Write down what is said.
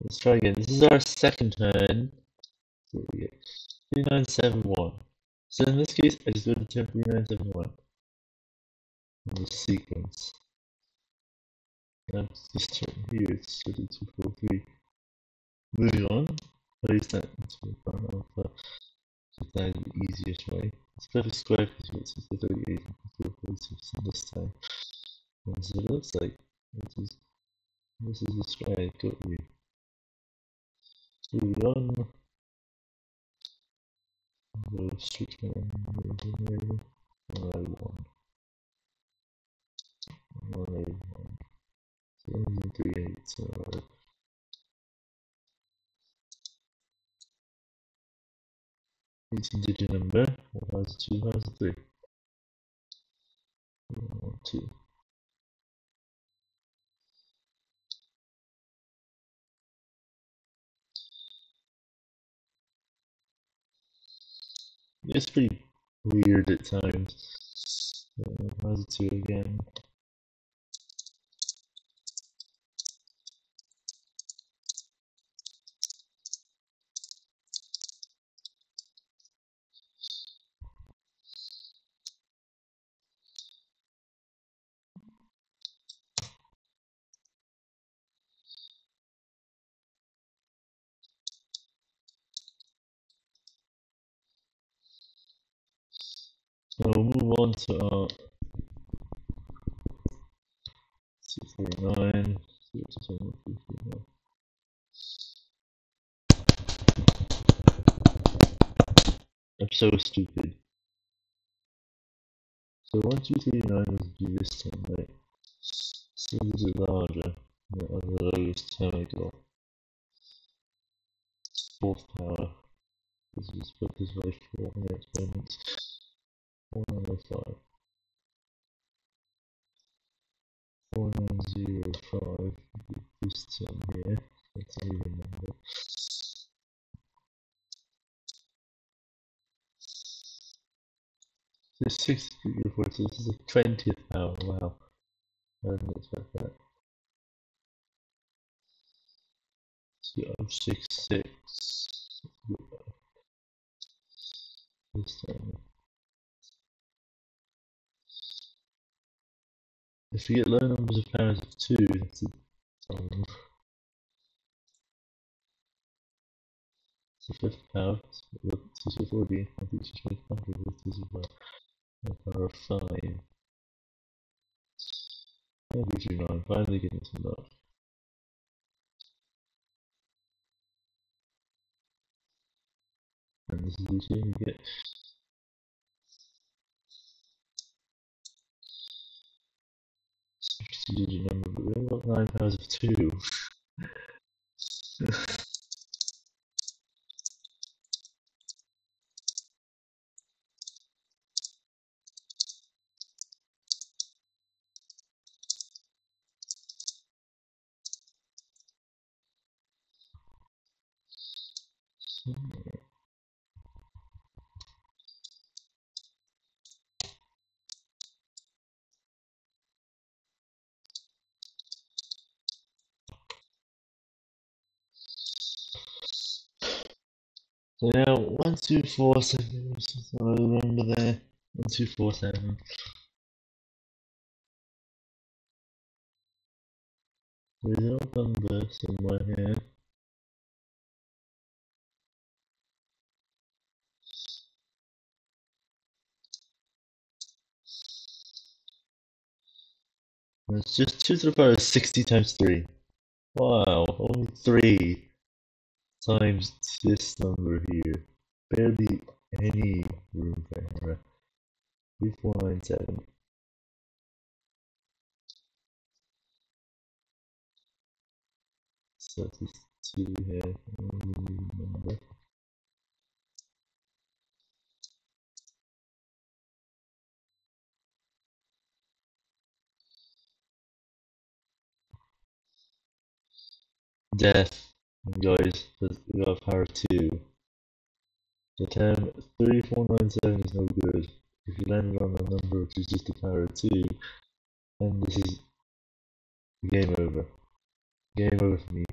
Let's try again. This is our second turn. So we get 3971. So in this case, I just go to turn 3971. In this sequence. And this turn here, it's 3243. Moving on, place that into the front alpha. So that is the easiest way. It's perfect square because the 38 and 46 in this time. And so it looks like this is this is the square I got you. Sion, the city and engineering, L1, L1, 78, uh, its digit number was 203, 2. It's pretty weird at times. Uh, two again? So we'll move on to uh, our 639. I'm so stupid. So 1239 is do this thing, right? So this is larger than the lowest term I got. Fourth power. This is put this way for experiments. 405. 4905 this term here, that's an even number. 6 reports this is the 20th hour, wow. I didn't expect that. So I'm 6 6. This time. If you get low numbers of powers of 2, that's a the fifth power, so 2 40, I think just make 100 with this well. A power of 5. That gives 9, finally getting some luck. And this is the you get we only got nine powers of two. Hmm. So now one two four seven. I remember there one two four seven. There's an odd number somewhere here. It's just two to the power of sixty times three. Wow, only three times this number here. Barely any room for error. 3497. So this two here, number. Death, guys, we got power 2. The term 3497 is no good. If you land on a number which is just a power of 2, then this is game over. Game over for me.